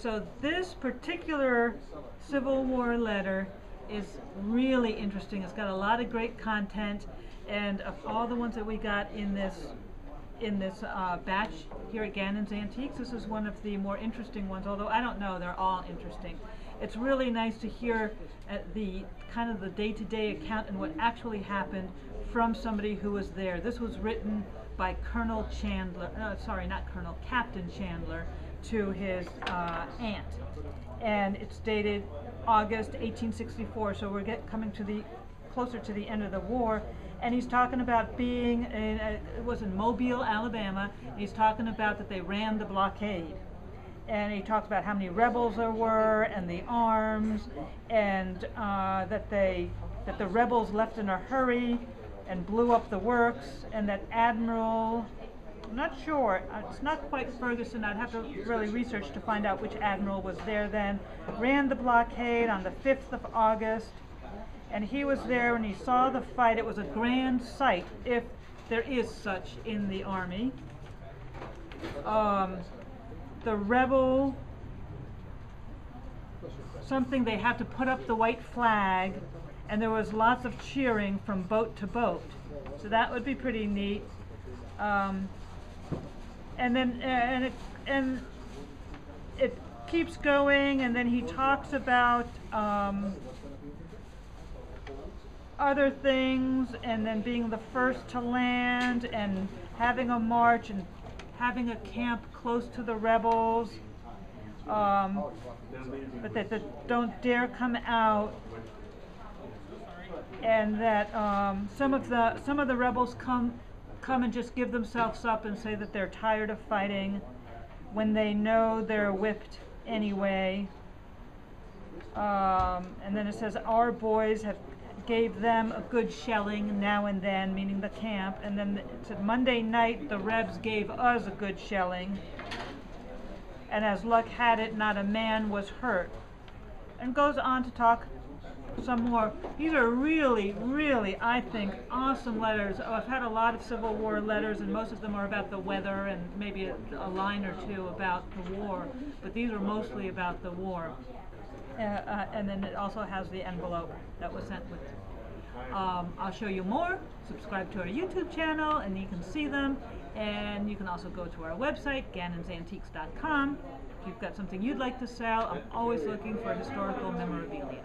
So this particular Civil War letter is really interesting. It's got a lot of great content, and of all the ones that we got in this in this uh, batch here at Gannon's Antiques, this is one of the more interesting ones. Although I don't know, they're all interesting. It's really nice to hear uh, the kind of the day-to-day account and what actually happened from somebody who was there. This was written by Colonel Chandler, uh, sorry, not Colonel, Captain Chandler, to his uh, aunt. And it's dated August 1864, so we're get, coming to the closer to the end of the war. And he's talking about being in, uh, it was in Mobile, Alabama. He's talking about that they ran the blockade. And he talks about how many rebels there were and the arms, and uh, that they that the rebels left in a hurry and blew up the works, and that Admiral I'm not sure. Uh, It's not quite Ferguson. I'd have to really research to find out which admiral was there then. Ran the blockade on the 5th of August, and he was there when he saw the fight. It was a grand sight, if there is such in the army. Um, the rebel, something they had to put up the white flag, and there was lots of cheering from boat to boat. So that would be pretty neat. Um, and then and it and it keeps going and then he talks about um, other things and then being the first to land and having a march and having a camp close to the rebels um, but that they don't dare come out and that um, some of the some of the rebels come come and just give themselves up and say that they're tired of fighting when they know they're whipped anyway. Um, and then it says, our boys have gave them a good shelling now and then, meaning the camp. And then it said, Monday night, the Rebs gave us a good shelling. And as luck had it, not a man was hurt. And goes on to talk some more. These are really, really, I think, awesome letters. Oh, I've had a lot of Civil War letters, and most of them are about the weather and maybe a, a line or two about the war. But these are mostly about the war. Uh, uh, and then it also has the envelope that was sent with it. Um, I'll show you more. Subscribe to our YouTube channel, and you can see them. And you can also go to our website, gannonsantiques.com. If you've got something you'd like to sell, I'm always looking for historical memorabilia.